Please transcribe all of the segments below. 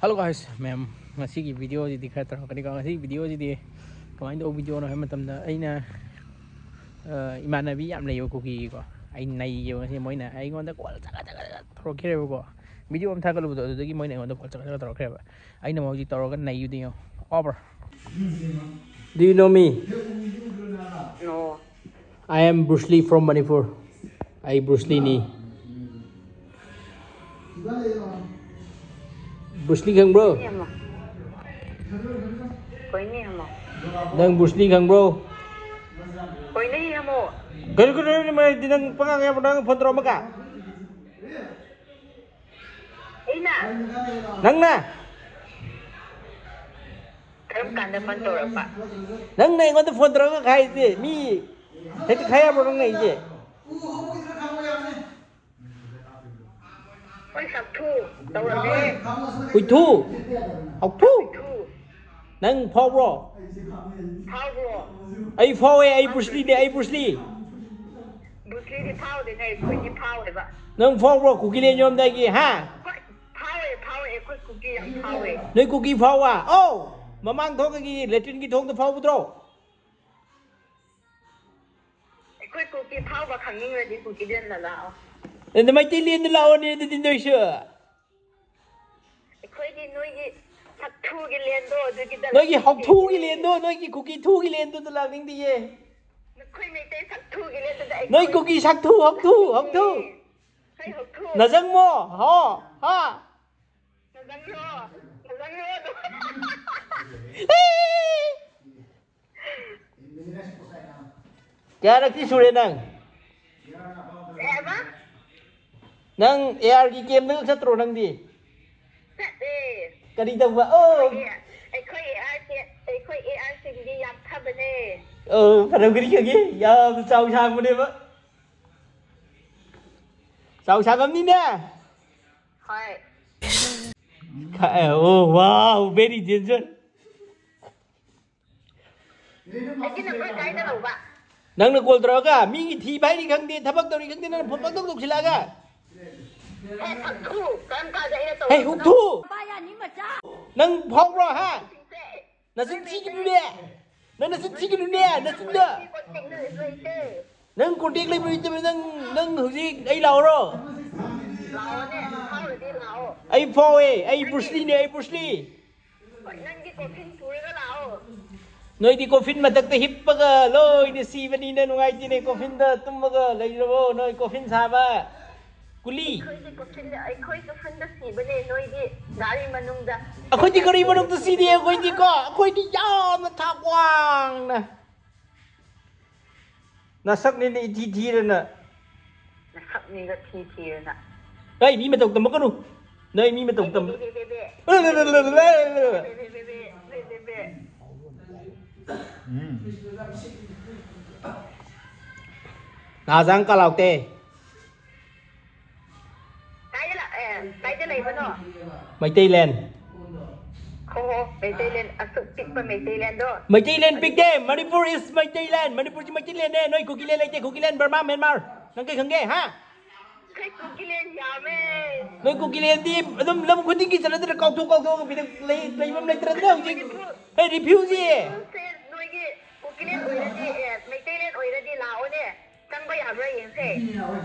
ꯍꯜꯂꯣ ꯒꯥꯏꯁ ꯃꯌꯥꯝ ꯉꯁꯤꯒꯤ ꯚꯤꯗꯤꯑꯣꯁꯤꯗꯤ ꯈꯔ ꯇꯧꯔꯛꯀꯅꯤꯀꯣ ꯉꯁꯤꯒꯤ ꯚꯤꯗꯤꯑꯣꯁꯤꯗꯤ ꯀꯃꯥꯏꯅ ꯇꯧꯕ ꯚꯤꯗꯤꯑꯣꯅꯣ ꯍꯥꯏꯕ ꯃꯇꯝꯗ ꯑꯩꯅ ꯏꯃꯥꯟꯅꯕꯤ ꯌꯥꯝ ꯂꯩꯌꯦꯕ ꯀꯨꯀꯤꯒꯤꯀꯣ ꯑꯩ ꯅꯩꯌꯦꯕ ꯉꯁꯤ ꯃꯣꯏꯅ ꯑꯩꯉꯣꯟꯗ ꯀꯣꯜ ꯆꯒꯠ ꯆꯒꯠ ꯆꯒꯠ ꯇꯧꯔꯛꯈ꯭ꯔꯦꯕꯀꯣ ꯚꯤꯗꯤꯑꯣ ꯑꯃ ꯊꯥꯒꯠꯂꯨꯕꯗꯣ ꯑꯗꯨꯗꯒꯤ ꯃꯣꯏꯅ ꯑꯩꯉꯣꯟꯗ ꯀꯣꯜ ꯆꯒꯠ ꯆꯒꯠ ꯇꯧꯔꯛꯈ꯭ꯔꯦꯕ ꯑꯩꯅ ꯃꯣꯏ ꯍꯧꯖꯤꯛ ꯇꯧꯔꯒ ꯅꯩꯌꯨꯗꯤ ꯌꯦꯡꯉꯣ ꯑꯣꯕ꯭ꯔ Do you know me? No. I am Bruce Lee from Manipur. I Bruce Lee. Bruce Lee khang bro. Nè mà. Nang Bruce Lee khang bro. Nè mà. Kaya ko rin naman din ang pangangaya mo ng pondro maka. Ina. Nang na. Karam kanda tora pa. Nang na ingon pondro ka kahit eh. Mi. Heti kaya mo nang na ije. Ui thu. Học thu. Thu. Nang po bro. Ay po eh. Ay Bruce Lee de. Ay Bruce Lee. Bruce Lee đi phao thế này. Quấy đi phao đấy bạn. Nang po bro. Kukili nyo am dagi ha. Quấy phao ấy phao ấy quấy cookie yang phao ấy. Nơi kuki po à. Oh. Mamang thong cái letin ki thong the po bro. Quấy cookie phao và khẳng định là đi cookie điên là lão. May tilin nila o ni din do siya. Quấy đi nuôi đi. Sập thu cái liền đó. Rồi cái Nơi ki học thu ki len do. Nơi ki kuki thu ki len do to Nang ARG game nang satro nang di. Eh. Kadi tang ba. Oh. Ekoi ARG ekoi ARG di yam khabane. Oh, padam kadi gi Yam sau sha mo de ba. Sau sang am ni na. Hai. o wow, very ginger. nang na kol droga mi gi thi bai ni khang de thabak tori khang de na phom pa tok tok khilaga Hey, hung thủ. Nâng phong rồi ha. Nó xin chi cái nè. Nâng nó xin chi cái nè, nó xin đỡ. Nâng con điện lên bây giờ nâng nâng hướng gì? Ấy lâu rồi. Ấy phô ấy, ấy Bruce Lee nè, ấy Bruce Lee. Noi di coffin ma tak te hip pa ga loi ni si vani na nungai ti ne coffin da tum ga lai rồi, noi coffin sa ba kuli akhoi di gari manung tu si dia akhoi di ko akhoi di yam na thak wang na na sak ni ni thi thi na na sak ni ga thi thi na ai mi ma tong tam ka nu nơi mi ma tong tam nào răng cả lọc tê Mày tê lên. Mày tê lên big game. Manipur is mày tê lên. Manipur chỉ mày tê lên nè. Noi cookie lên lại tê cookie lên Burma Myanmar. Nang kay khangge ha. Noi cookie lên đi. Adum lam ko tingi sala tra kaw to kaw to bi lay lay mam lấy tra tra hong ji. Hey refuse gì? Noi ge cookie lên oi ra di mày tê lên oi ra di lao nè. Sang bayaran yang se.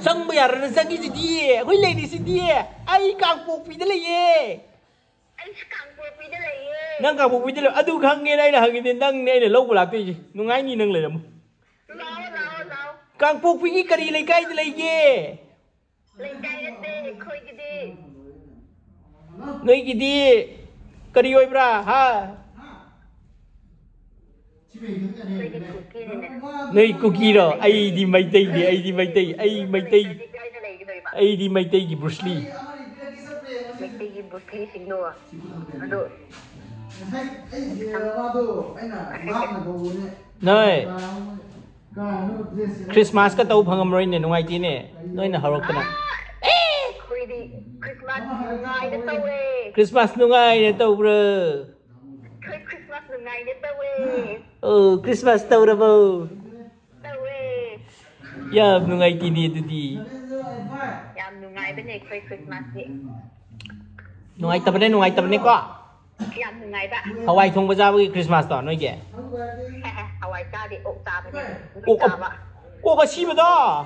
Sang bayaran sang itu dia. Hui lady si dia. Ai kang puk pi dia ye. Ai kang puk pi dia ye. Nang kang puk pi dia. adu kang nghe đây là hàng ni nang ni là lâu của lạc tu ji. Nung ai gì nang le dam. Lâu lâu lâu. Kang puk cái ni kari le cái gì le ye. cái gì? le khoi ki di. Noi ki di. Kari oi bra ha. Này cookie đó, ai đi mây tây đi, ai đi mây tây, ai mây tây. Ai đi mây tây gì Bruce Lee. Mây gì Bruce Lee xin đồ. Đồ. Này. Christmas cái tàu phăng âm rồi nè, nung ai tin nè, nói là hậu cái này. Christmas nung ai nè tàu rồi. ngày đến tao về ừ Christmas tao đâu bơ tao về giờ một ngày kỷ niệm tụi đi giờ một ngày bên này quay Christmas đi một ngày tập bên này một ngày tập bên này có giờ một ngày bạn Hawaii không bao giờ với Christmas đó nói kìa Hawaii ra đi ốc ta bên này ốc ta bạn ốc ta chi mà đó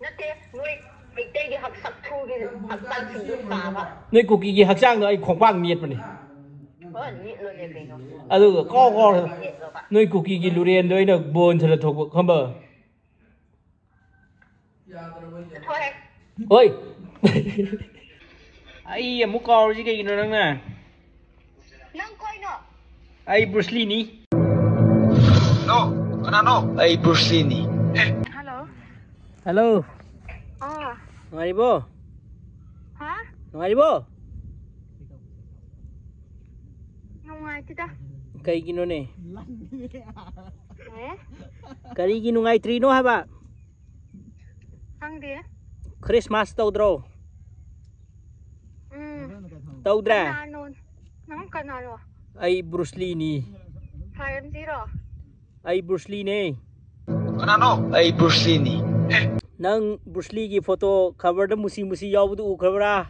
nó thế nuôi 내 고기기 학장도 아이 공방 미에 뿐 이. aduga ko ko noi cookie gi lurien doi na bon thala thok khamba oi ai amu ko ji kai no nang na nang koi no ai bruce lee ni no kana no. Ai bruce lee ni hello? Hello? À. Ah ngari bo ha ngari bo Kari gino ne eh? kari gino ngai tri no haba dia? christmas tau dro. Mm tau dra? Anu? Nan nan anu? ai bruce lee ni. Haem zero. Ai bruce lee ne kana anu? no ai bruce lee ni. Nang bruce lee gi foto cover da musi musi yaw du khabra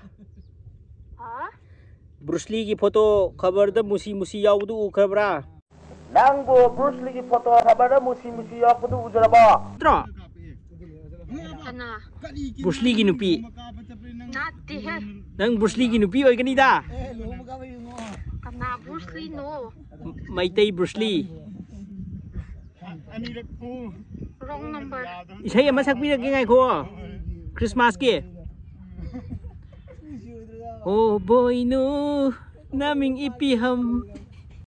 ब्रुसलीगी photo खबर द मुसी मुसी याव द याउदु उखबरा नंगो ब्रुसलीगी फ़ोटो खबर द मुसी मुसी याउदु उजरबा त्रो ब्रुसलीगी नुपी। नाते है। नंग ब्रुसलीगी नुपी ओइगनीदा कना ब्रुसली नो। मैतै ब्रुसली अनिरकु रॉन्ग नंबर इसे यमा भी रखेंगे गाइखो क्रिसमस के। O boy no. Naming ipiham.